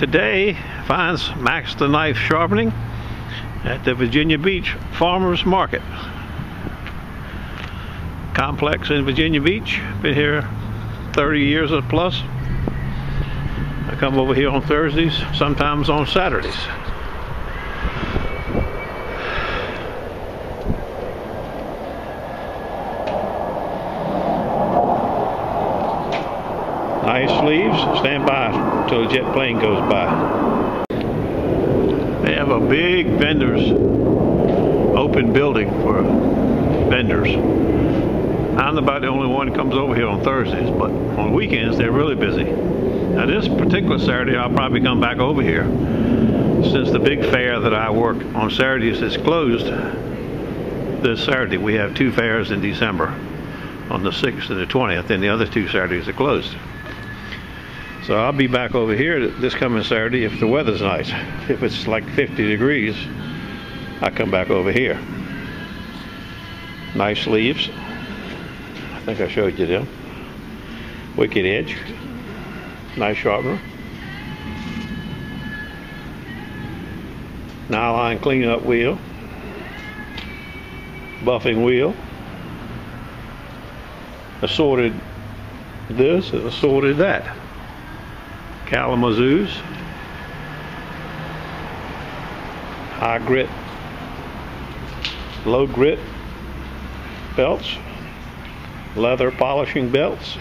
Today finds Max the Knife Sharpening at the Virginia Beach Farmers Market complex in Virginia Beach. Been here 30 years or plus. I come over here on Thursdays, sometimes on Saturdays. Nice sleeves. Stand by till the jet plane goes by. They have a big vendors open building for vendors. I'm about the only one that comes over here on Thursdays, but on weekends they're really busy. Now this particular Saturday I'll probably come back over here since the big fair that I work on Saturdays is closed this Saturday. We have two fairs in December on the 6th and the 20th and the other two Saturdays are closed. So I'll be back over here this coming Saturday if the weather's nice. If it's like 50 degrees, I come back over here. Nice leaves. I think I showed you them. Wicked edge. Nice sharpener. Nylon cleanup wheel. Buffing wheel. Assorted this and assorted that. Kalamazoos, high grit, low grit belts, leather polishing belts.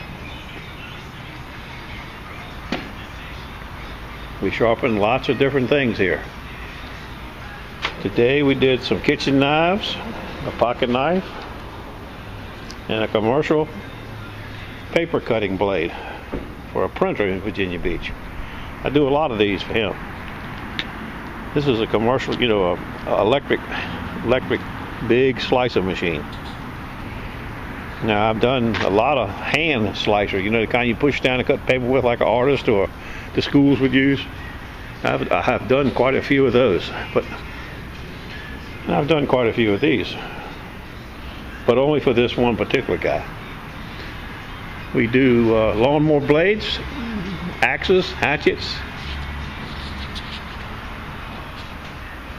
We sharpen lots of different things here. Today we did some kitchen knives, a pocket knife, and a commercial paper cutting blade for a printer in Virginia Beach. I do a lot of these for him. This is a commercial, you know, a, a electric, electric big slicer machine. Now I've done a lot of hand slicer, you know, the kind you push down and cut paper with like an artist or the schools would use. I've, I have done quite a few of those, but I've done quite a few of these, but only for this one particular guy. We do uh, lawnmower blades, axes, hatchets,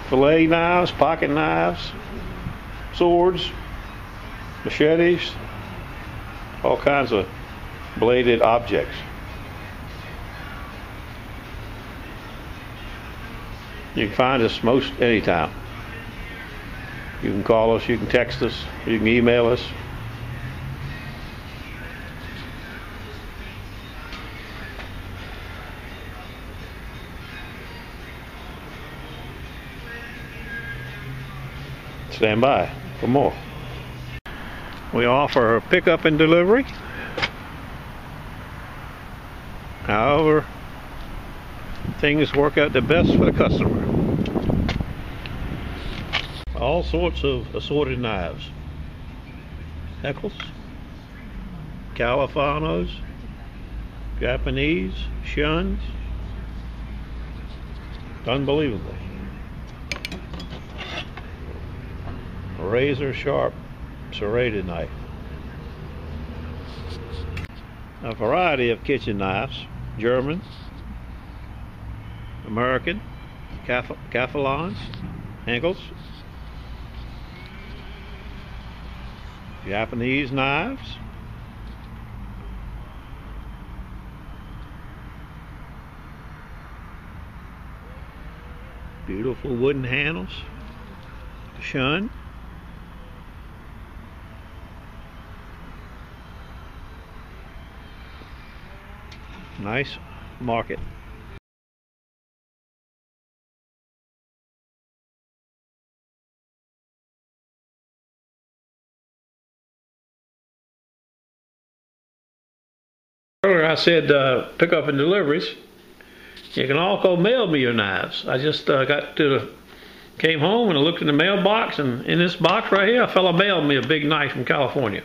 fillet knives, pocket knives, swords, machetes, all kinds of bladed objects. You can find us most anytime. You can call us, you can text us, you can email us. Stand by for more. We offer pickup and delivery. However, things work out the best for the customer. All sorts of assorted knives. Henckels, Calphalons, Japanese, Shuns. Unbelievable. Razor sharp serrated knife. A variety of kitchen knives, German, American, Calphalons, Henckels, Japanese knives, beautiful wooden handles, Shun, nice market. Earlier I said uh, pick up and deliveries. You can also mail me your knives. I just uh, got to the, came home and I looked in the mailbox and in this box right here, a fellow mailed me a big knife from California.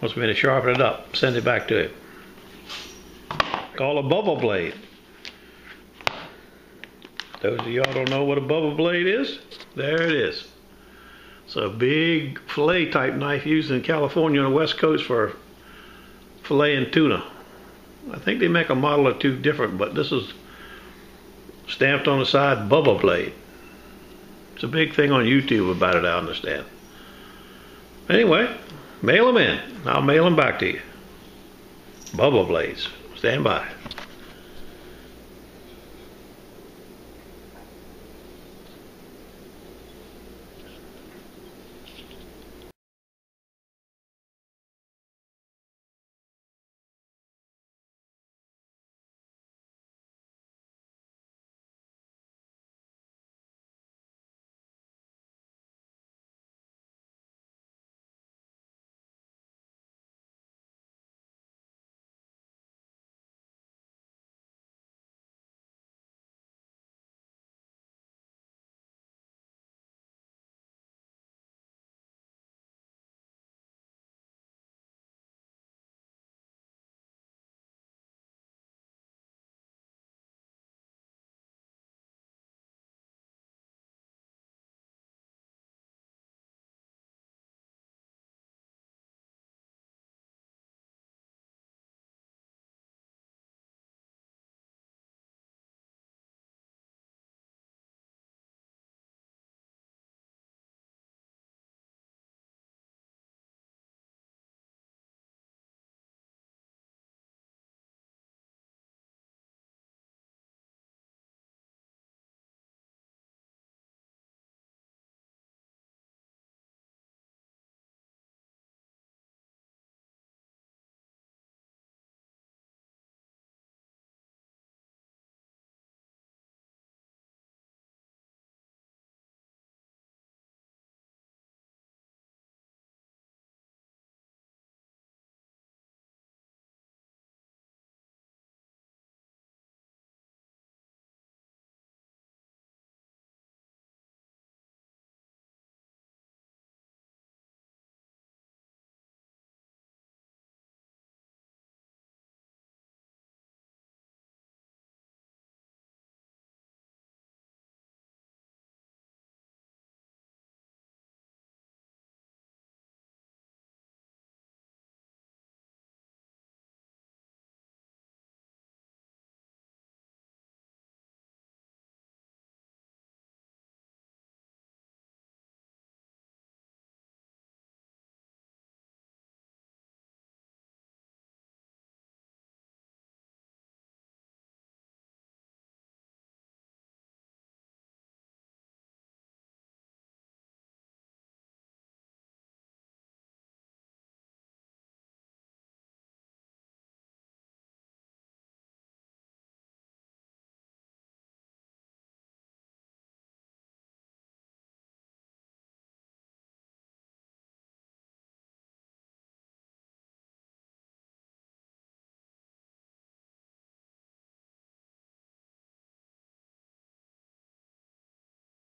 Wants me to sharpen it up, send it back to him called a Bubba Blade. Those of y'all don't know what a Bubba Blade is, there it is. It's a big fillet type knife used in California on the west coast for filleting tuna. I think they make a model or two different, but this is stamped on the side, Bubba Blade. It's a big thing on YouTube about it, I understand. Anyway, mail them in. I'll mail them back to you. Bubba Blades. Stand by.